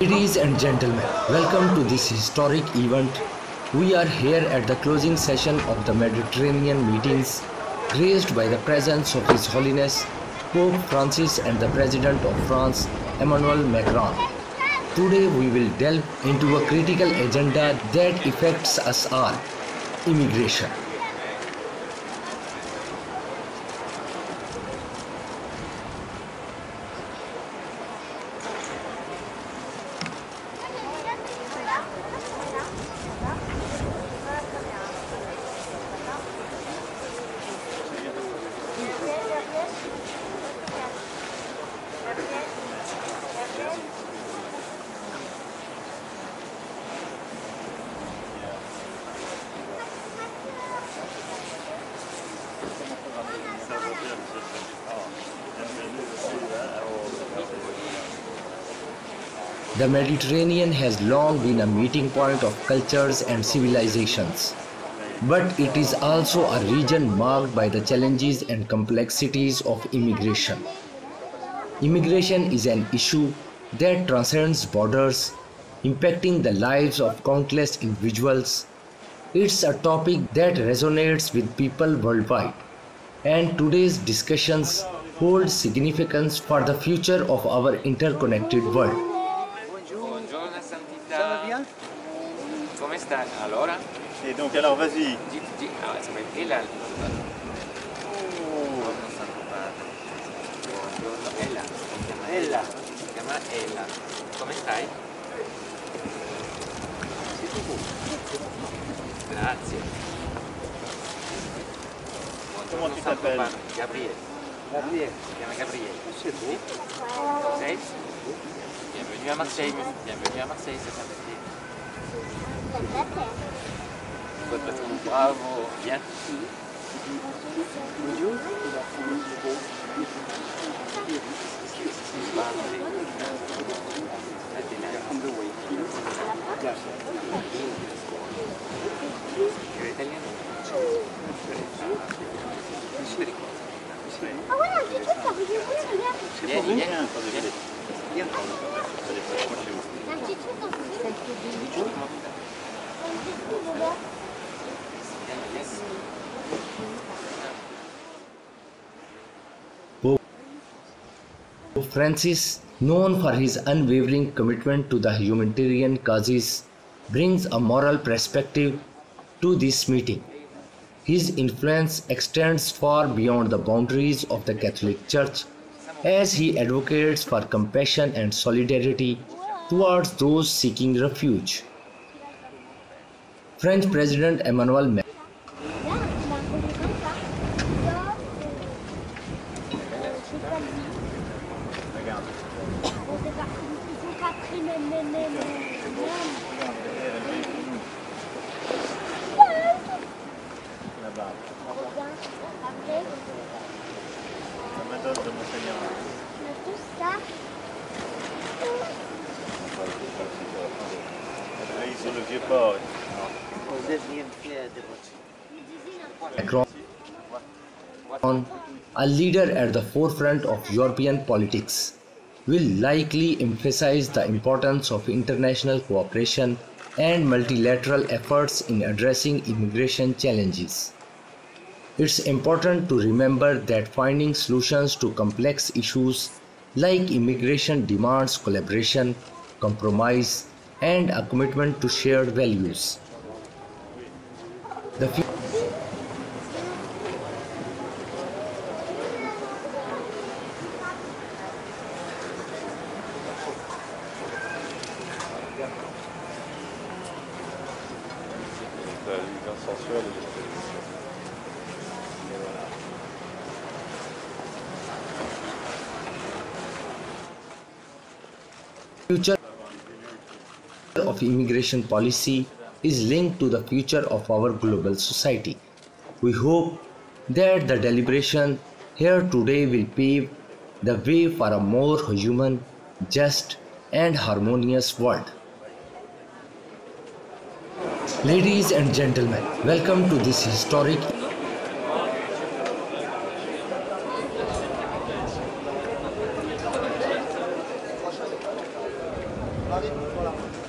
Ladies and gentlemen, welcome to this historic event. We are here at the closing session of the Mediterranean meetings graced by the presence of His Holiness Pope Francis and the President of France, Emmanuel Macron. Today we will delve into a critical agenda that affects us all, immigration. The Mediterranean has long been a meeting point of cultures and civilizations. But it is also a region marked by the challenges and complexities of immigration. Immigration is an issue that transcends borders, impacting the lives of countless individuals. It's a topic that resonates with people worldwide, and today's discussions hold significance for the future of our interconnected world. Maria Come stai? Allora E donc allora vas-y. Dis, dis, ah, ça va être là. Buongiorno, Ella. Ella. Si chiama Ella. Come stai? Sei tu? Grazie. Buongiorno, Come Santo Padre. Gabriele. Gabriele. Si chiama Gabriele. Sei tu? Sei? Bienvenue à Marseille. Bienvenue à Marseille, c'est Bravo. Bien. Ah ouais, un petit truc, ça dire oui, regarde. Viens, vieni. Viens, Pope Francis, known for his unwavering commitment to the humanitarian causes, brings a moral perspective to this meeting. His influence extends far beyond the boundaries of the Catholic Church as he advocates for compassion and solidarity towards those seeking refuge. French President Emmanuel Macron a leader at the forefront of European politics, will likely emphasize the importance of international cooperation and multilateral efforts in addressing immigration challenges. It's important to remember that finding solutions to complex issues like immigration demands collaboration, compromise, and a commitment to shared values. The fu- future of immigration policy is linked to the future of our global society. We hope that the deliberation here today will pave the way for a more human, just, and harmonious world. Ladies and gentlemen, welcome to this historic Quale?